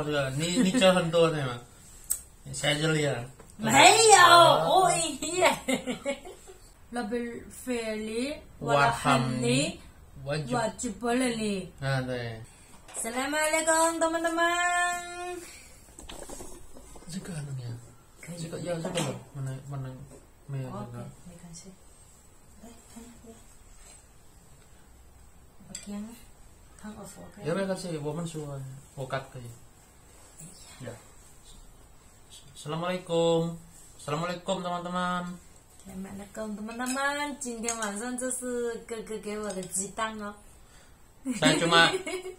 靠这个，你你折腾多对吗？你猜这里啊？没有，我耶。رب اغفر لي وارحمني وجبلني. Ah, 对。Assalamualaikum teman-teman. Juga anunya. Juga ya juga loh. Mana mana mana. Oh, terima kasih. Bagian. Kang of. Ya, terima kasih. Woman suka. Wokat kayak. Ya. Assalamualaikum. Assalamualaikum teman-teman. Assalamualaikum teman-teman. Jingga malam itu ke oh. Saya cuma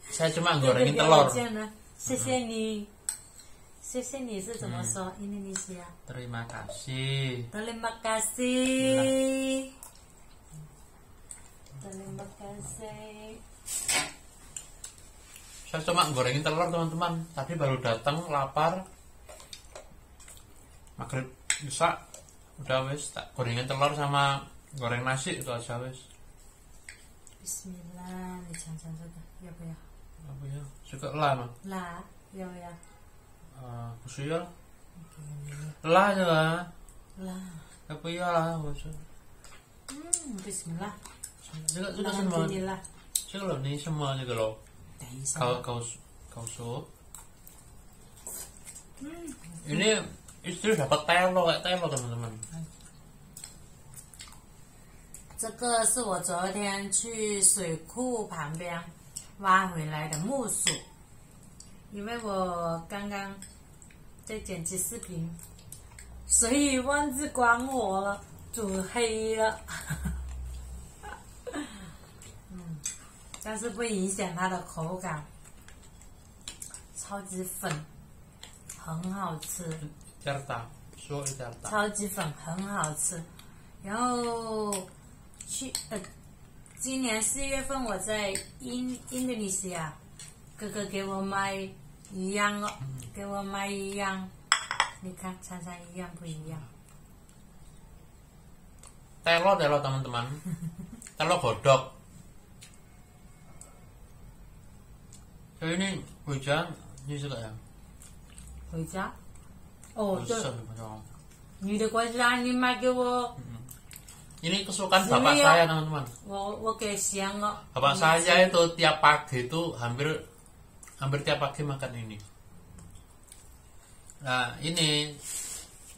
saya cuma gorengin telur. Sese ni. Sese ni itu hmm. so Indonesia. Terima kasih. Terima kasih. Terima kasih saya cuma gorengin telur teman-teman tapi baru datang lapar maghrib bisa udah wes tak gorengin telur sama goreng nasi itu aja wes Bismillah, jangan sudah, ya bu ya. Apa ya? Suka lah. Lah, ya bu ya. Ah, uh, khusus ya. Lah ya lah. Lah. Apa ya lah ya, khusus. Hmm, Bismillah. sudah sudah semua. sudah loh nih semua juga loh. 高高速高速把带带怎么怎么？这个是我昨天去水库旁边挖回来的木薯因为我刚刚在剪辑视频所以忘记关火了煮黑了。但是不影响它的口感，超级粉，很好吃。Jakarta, so Jakarta. 超级粉很好吃。然后去呃，今年四月份我在印印度尼西亚，哥哥给我买一样哦，给我买一样，你看尝尝一样不一样？Telo telo teman-teman. Telo godok. Jadi ini hujan, ini sudah ya. Ini. Ini kesukaan bapak saya teman-teman. Oke siang kok. Bapak saya itu tiap pagi itu hampir hampir tiap pagi makan ini. Nah ini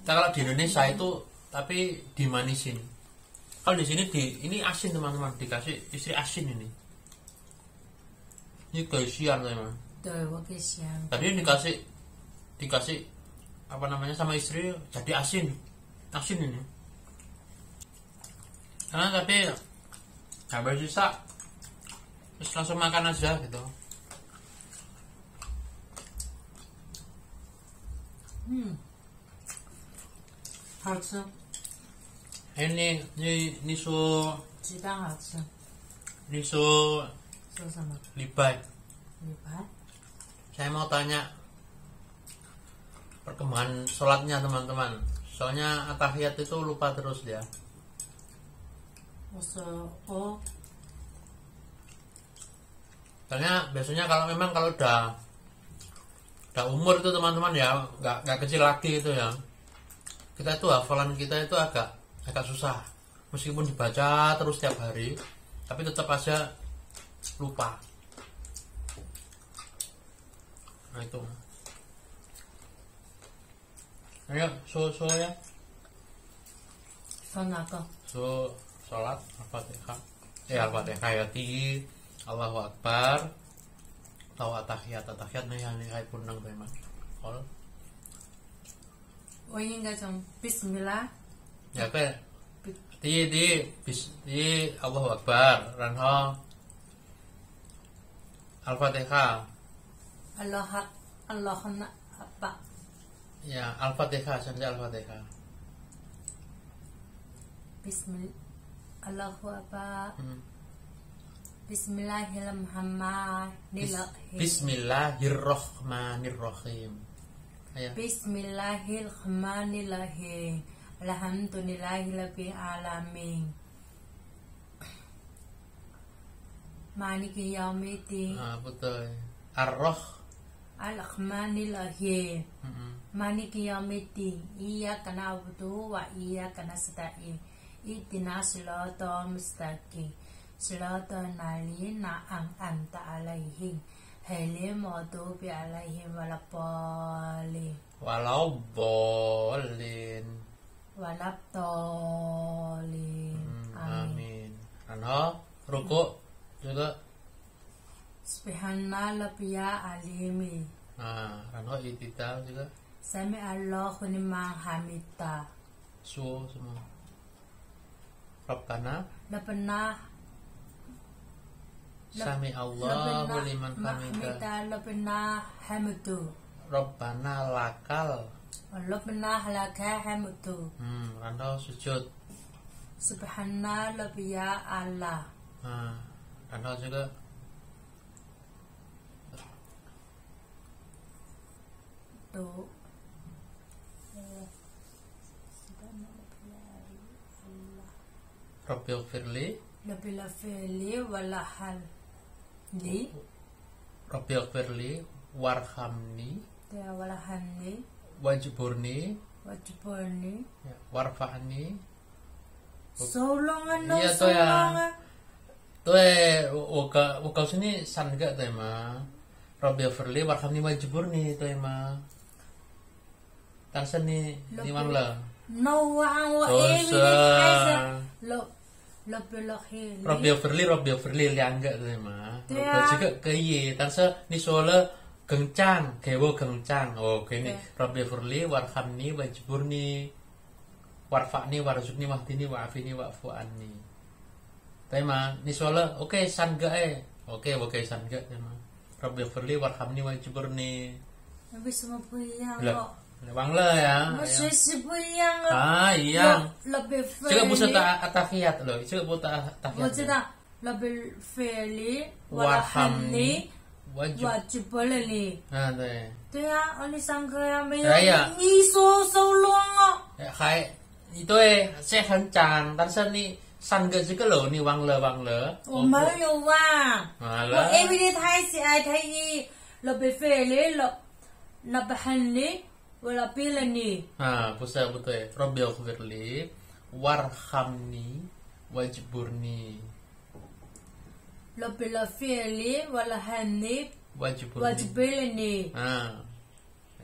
kalau di Indonesia itu tapi dimanisin. Kalau di sini di ini asin teman-teman dikasih istri asin ini. Ini keisian teman. 对，我给香。 Tadi dikasih dikasih apa namanya sama istri jadi asin asin ini. Karena tadi habis sisa terus langsung makan aja gitu. 嗯，好吃， Ini ini ini su 鸡蛋好吃。 ini su 说 sama. Libai. Libai. Saya mau tanya perkembangan sholatnya teman-teman. Soalnya atahiyat itu lupa terus dia. Oh. Soalnya biasanya kalau memang kalau udah udah umur itu teman-teman ya nggak nggak kecil lagi itu ya kita itu hafalan kita itu agak agak susah meskipun dibaca terus setiap hari tapi tetap aja lupa. Nah itu. Ayo so so ya so apa? So sholat apa teh eh apa teh ya Allahu akbar. Tahu atahiyat atahiyat nih yang nilai punang teman kalau? Oh ini enggak cuma Bismillah. Ya apa di di bis di Allahu akbar. Ranho. Al-Fatihah. Allah Allah apa? Ya, Al-Fatihah saja Al-Fatihah. Bismillah Allahu apa? Hmm. Bismillahirrahmanirrahim. Bismillahirrahmanirrahim. Ayo. Bismillahirrahmanirrahim. Alhamdulillahirabbil alamin. Maliki yaumiddin. Ah, betul. Ar-Rah Al-Rahmanir-Rahim Mm-mm. Maliki yaumiddin Iyyaka na'budu wa iyyaka nasta'in Ihdinas siratal mustaqim Siratal ladzina an'amta 'alaihim ghairil maghdubi 'alaihim waladdallin walau waladdallin Hmm, Amin amin Ranho ruku juga Subhanallah Rabbiya alimi. Nah Ranho itidal juga. Sami Allahu liman hamida su semua. Rabbana Rabbana Sami Allahu liman hamida. Rabbana hamdu Rabbana lakal. Rabbana halaka hamdu hmm, Ranho sujud. Subhanallah Rabbiya Allah nah Ranho juga. Tuh. Rabbil firli Rabbil fili walahal li Rabbil firli warhamni. Ya walahani wajburni. Wajibani ya, warfa'ni Solongan no Iya, tuh ya. solongan tuh eh waka waka sini san gak tuh emang Rabbil firli warhamni wajburni tuh emang tan seni di mana No wang wa Oh, sa- Lo Lo belohi Rabbil firli Rabbil firli liang gak tuh emang Tuh ya. Rabbil juga tan se ni soalnya gencang kewo gencang oh kini Oke. Rabbil firli warhamni wajburni warfa'ni warzukni wahdini wa'afini wa'fu anni tema ni Tema ni niswala oke okay, sangga eh oke okay, oke okay, sangga tema. Rabbi ni wai wa ni Rabbi semua puyang kok. le ya. ya. Masih Musisi puyang. Ah iya. Lebih firli. Cek busa ta lo loh. Cek buta atafiat Busa ta lebih warham ni wajib wajib boleh ni. Ha deh. Deh ah, ya. Ya, oni sangka yang banyak. Ni so so long oh. Hai, itu eh, saya hancang tapi ni 三个这个楼你忘了忘了我没有啊，完我了 every day 太喜爱太一，了被费力了，了被很力，我了被了你。 nah busa betul Rabbil firli warhamni wajburni 了被了费力，我了很力，我就 wajburni 被了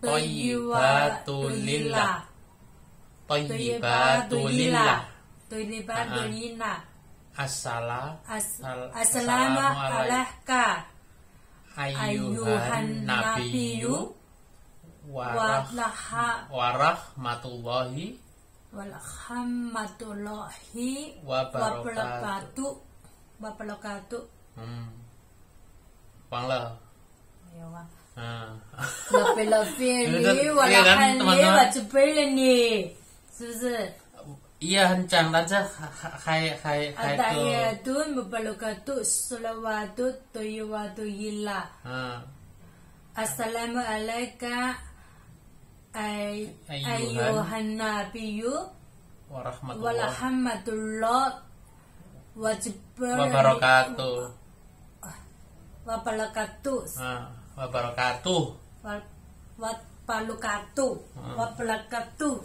Toyibatulillah Toyibatulillah Toyibatulillah nah, Assalam assalamualaikum, Ayuhan Nabiyu Warahmatullahi Warahmatullahi Wabarakatuh Wabarakatuh Hmm. Wang Ya wang 啊 ah. 乐贝乐贝这里，个我这个来喊你，咱们我就背了你，是不是？ Iya hencang dan saya hai hai hai tu Atahiyatun mubarakatuh salawatu tayyibatu yillah. ah. Assalamu alaika ay Ayyuhan. ayyuhan nabiyyu Warahmatullahi walhamdulillah wajibal Wabarakatuh wabarakatuh ah. Wabarakatuh. Wa- wabarakatuh Hmm. wabarakatuh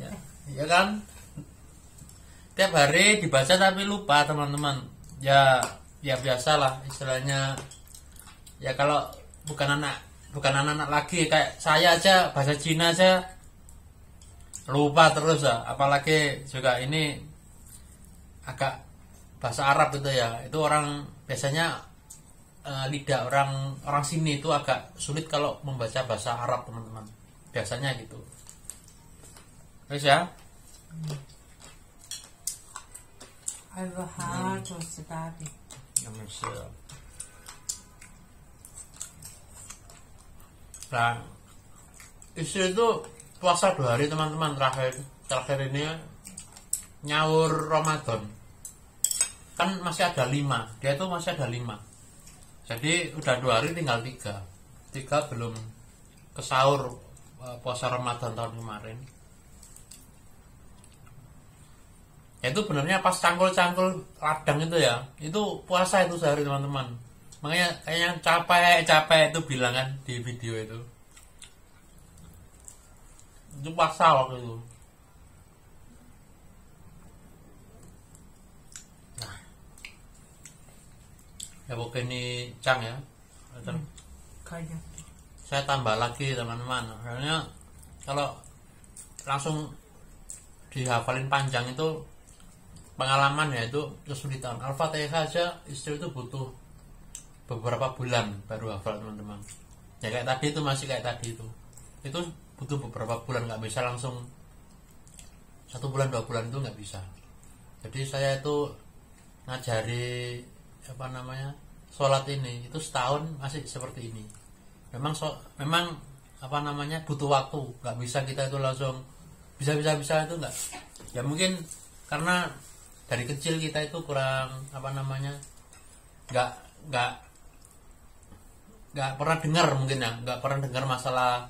ya, ya kan? Tiap hari dibaca tapi lupa teman-teman. Ya ya biasalah istilahnya. Ya kalau bukan anak bukan anak-anak lagi kayak saya aja bahasa Cina aja lupa terus ya apalagi juga ini agak bahasa Arab gitu ya. Itu orang biasanya uh, lidah orang orang sini itu agak sulit kalau membaca bahasa Arab teman-teman. Biasanya gitu. Guys ya? البحار والزبادي hmm. dan istri itu puasa dua hari teman-teman terakhir terakhir ini ya. nyaur Ramadan. Kan masih ada lima. Dia itu masih ada lima jadi udah dua hari tinggal tiga. Tiga belum ke sahur eh, puasa Ramadan tahun kemarin. Ya itu benernya pas cangkul-cangkul ladang itu ya itu puasa itu sehari teman-teman. Makanya kayaknya capek capek itu bilang kan di video itu. Itu puasa waktu itu ya pokoknya ini cang ya. Hmm, saya tambah lagi teman-teman. Soalnya kalau langsung dihafalin panjang itu pengalaman ya itu kesulitan Al-Fatihah saja istri itu butuh beberapa bulan baru hafal teman-teman. Ya kayak tadi itu masih kayak tadi itu. Itu butuh beberapa bulan nggak bisa langsung satu bulan dua bulan itu nggak bisa. Jadi saya itu ngajari apa namanya sholat ini itu setahun masih seperti ini. Memang so, memang apa namanya butuh waktu. Nggak bisa kita itu langsung bisa bisa bisa itu nggak. Ya mungkin karena dari kecil kita itu kurang apa namanya nggak nggak nggak pernah dengar mungkin ya nggak pernah dengar masalah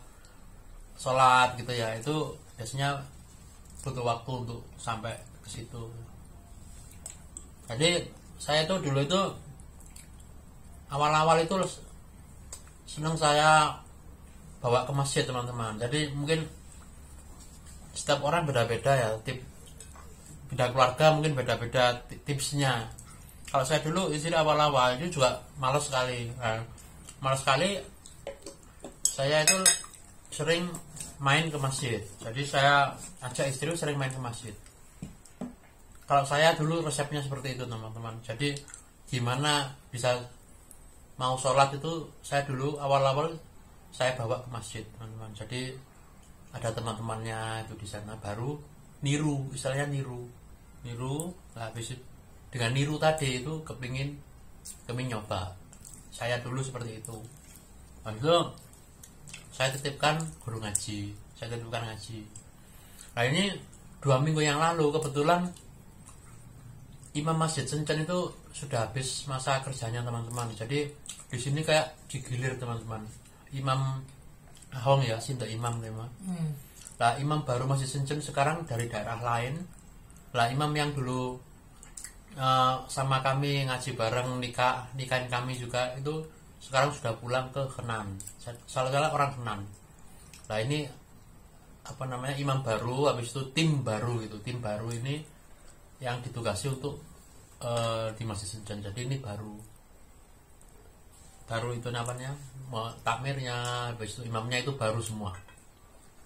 sholat gitu ya. Itu biasanya butuh waktu untuk sampai ke situ. Jadi saya itu dulu itu awal-awal itu senang saya bawa ke masjid teman-teman. Jadi mungkin setiap orang beda-beda ya tip beda keluarga mungkin beda-beda ti- tipsnya. Kalau saya dulu istri awal-awal itu juga malas sekali Nah, malas sekali saya itu sering main ke masjid. Jadi saya ajak istri sering main ke masjid kalau saya dulu resepnya seperti itu teman-teman. Jadi gimana bisa mau sholat itu saya dulu awal-awal saya bawa ke masjid teman-teman. Jadi ada teman-temannya itu di sana baru niru istilahnya niru. Niru nah, habis dengan niru tadi itu kepingin kepingin nyoba. Saya dulu seperti itu. Habis saya titipkan guru ngaji. Saya titipkan ngaji. Nah ini dua minggu yang lalu kebetulan Imam Masjid Sencen itu sudah habis masa kerjanya teman-teman. Jadi di sini kayak digilir teman-teman. Imam Ahong ya, Sinta Imam tema. 嗯 Lah imam baru Masjid Sencen sekarang dari daerah lain. Lah imam yang dulu eh, sama kami ngaji bareng nikah nikahin kami juga itu sekarang sudah pulang ke Kenan. Salah-salah orang Kenan. Lah ini apa namanya imam baru habis itu tim baru gitu tim baru ini yang ditugasi untuk eh, di Masjid Sencen jadi ini baru baru itu namanya takmirnya habis imamnya itu baru semua.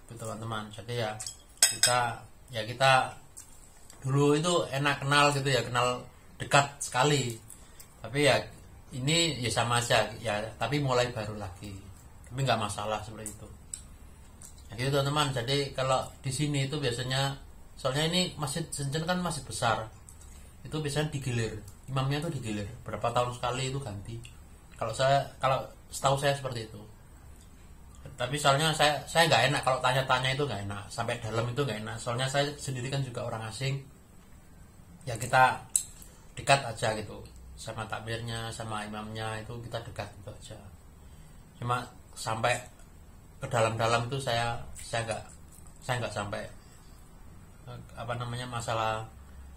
Itu teman-teman. Jadi ya kita ya kita dulu itu enak kenal gitu ya kenal dekat sekali. Tapi ya ini ya sama aja ya tapi mulai baru lagi. Tapi nggak masalah seperti itu. Ya gitu teman-teman. Jadi kalau di sini itu biasanya soalnya ini masjid Sencen kan masih besar. Itu biasanya digilir. Imamnya tuh digilir. Berapa tahun sekali itu ganti. Kalau saya kalau setahu saya seperti itu. Tapi soalnya saya saya nggak enak. Kalau tanya-tanya itu nggak enak. Sampai dalam itu nggak enak. Soalnya saya sendiri kan juga orang asing. Ya kita dekat aja gitu. Sama takbirnya sama imamnya itu kita dekat itu aja. Cuma sampai ke dalam-dalam itu saya saya nggak saya nggak sampai apa namanya masalah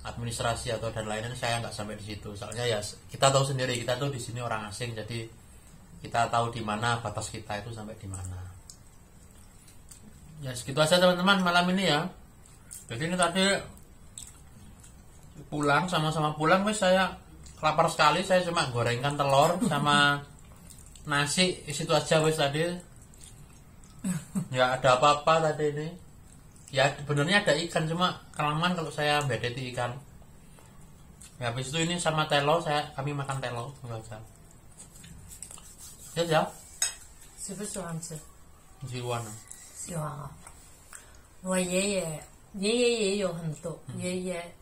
administrasi atau dan lainnya saya nggak sampai di situ. Soalnya ya kita tahu sendiri kita tuh di sini orang asing jadi kita tahu di mana batas kita itu sampai di mana. Ya segitu aja teman-teman malam ini ya. Jadi ini tadi pulang sama-sama pulang wes saya lapar sekali saya cuma gorengkan telur sama nasi situ aja wes tadi. Ya ada apa-apa tadi ini ya benernya ada ikan cuma kelamaan kalau saya bedeti ikan ya habis itu ini sama telo saya kami makan telo itu aja ya ya 喜不喜欢吃？ jiwan 喜欢啊。我爷爷爷爷也有很多，爷爷，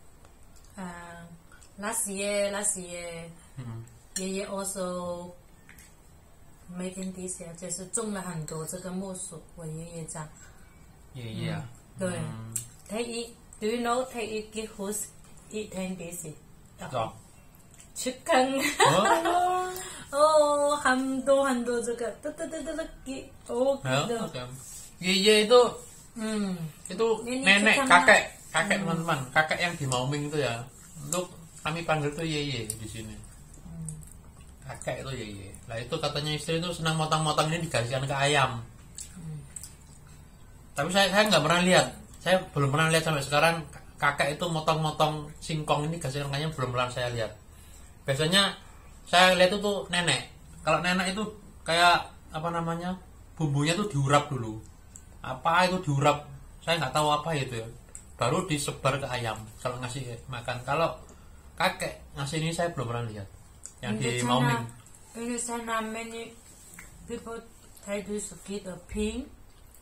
嗯、last year last year Hmm. 爷爷 also 没听迪西亚，就是种了很多这个木薯。我爷爷家，爷爷啊， 对嗯， ，take it. Do you know take it give who's eating this? 走， Chicken. 哦，哦，很多很多这个，对对对对对，给哦，给 Ya, 的， oke. Yeye itu 嗯， itu Ini nenek kita kakek kakek teman-teman kakek yang di Mauming itu ya untuk kami panggil tuh yeye di sini kakek itu yeye lah itu katanya istri itu senang motong-motong ini dikasihkan ke ayam tapi saya saya nggak pernah lihat. Saya belum pernah lihat sampai sekarang kakek itu motong-motong singkong ini kasihkan ke ayam belum pernah saya lihat. Biasanya saya lihat itu tuh nenek. Kalau nenek itu kayak apa namanya bumbunya tuh diurap dulu. Apa itu diurap saya nggak tahu apa itu ya. Baru disebar ke ayam kalau ngasih makan. Kalau kakek ngasih ini saya belum pernah lihat. Yang di Mauming. In China, many people try to get a pig,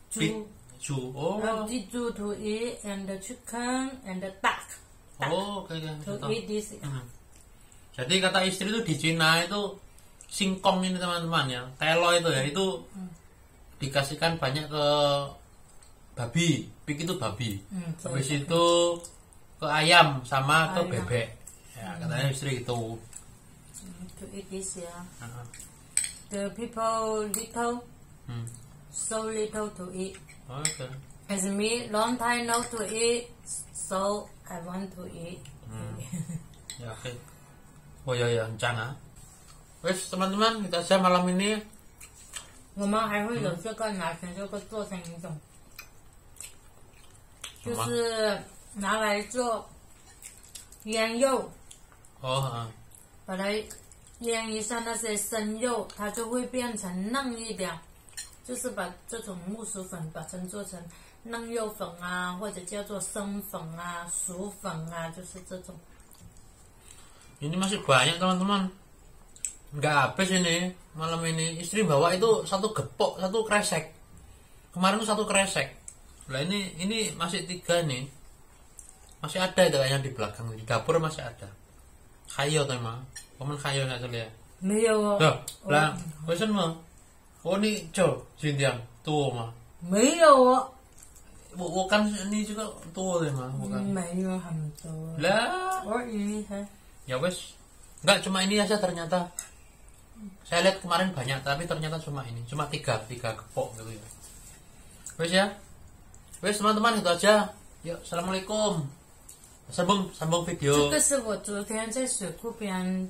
Pig. to Ju oh uh, to to eat, and the chicken and the duck oh oke to eat this. Hmm. jadi kata istri itu di Cina itu singkong ini teman-teman ya telo itu ya itu dikasihkan banyak ke babi pig itu babi Hmm, habis itu ke ayam sama ke Ayam. bebek ya katanya istri itu to eat this, yeah. Heeh. The people little, Hmm. so little to eat. oke As me, long time not to eat, so I want to eat. Ya oke. Oh ya ya rencana. Wes teman-teman kita aja malam ini 我们还会有这个拿成这个做成一种，就什么是拿来做腌肉， oh heeh. 把它腌一下那些生肉，它就会变成嫩一点。 就是把这种木薯粉把成做成嫩肉粉啊，或者叫做生粉啊、薯粉啊，就是这种。 ini masih banyak teman-teman. Nggak habis ini malam ini istri bawa itu satu gepok satu kresek. Kemarin tuh satu kresek. Lah ini ini masih tiga nih. Masih ada itu yang di belakang di dapur masih ada. Kayo tuh emang. Kamu kayo nggak tuh lihat? 没有哦， Tuh, lah, wesen mah. Oh ini cow, Jindiang, tuh mah. 没有哦， Bu- Bukan ini juga tua deh mah, bukan. 没有很多。 Lah, 我以为 ya wes. Enggak cuma ini aja ternyata. Saya lihat kemarin banyak, tapi ternyata cuma ini, cuma tiga, tiga kepok gitu ya. Wes ya. Wes teman-teman itu aja. Yuk, assalamualaikum. Sambung sambung 这 video. 个是我昨天在水库边